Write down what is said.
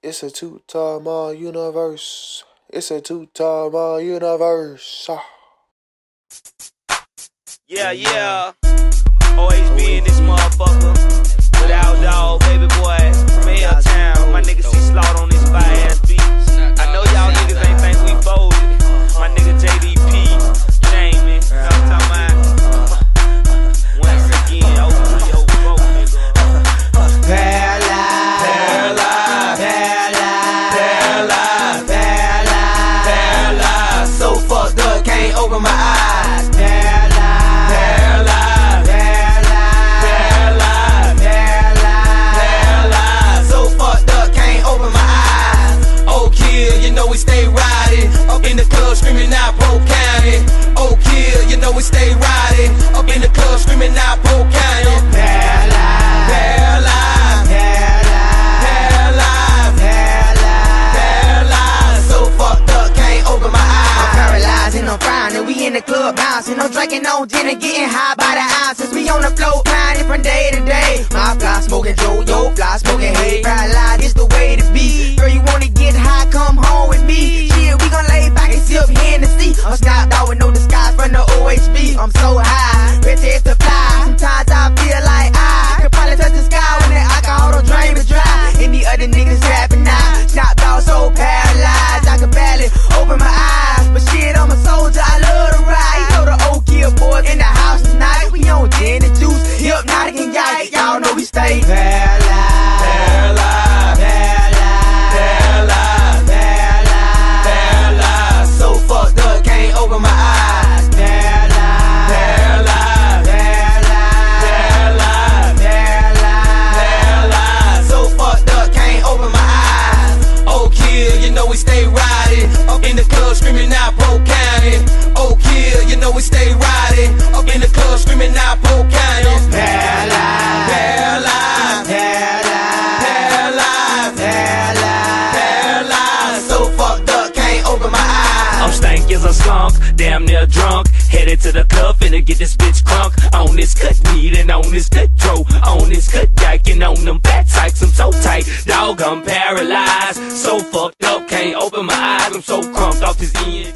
It's a two-time universe. It's a two-time universe. Ah. Yeah, yeah. Screaming out Polk County. Oh kill, you know we stay riding up in the club screaming out Polk County. Paralyzed, paralyzed, paralyzed, paralyzed, paralyzed, So fucked up, can't open my eyes. I'm paralyzed we in the club bouncing. I'm drinking on gin and getting high by the ounces. We on the floor, climbing from day to day. My fly smoking Joe, yo fly smoking hay. Paralyzed know we stay riding up in the club screaming out Polk County. Oh kill, you know we stay riding up in the club screaming out Polk County. Paralyzed, paralyzed, paralyzed, paralyzed, paralyzed, So fucked up, can't open my eyes. I'm stank as a skunk, damn near drunk. Headed to the club, finna get this bitch crunk. On this cut weed and on this cut dro. On this cut dyke and on them fat sykes. Tight, dog, I'm paralyzed. So fucked up, can't open my eyes. I'm so crunked off this end.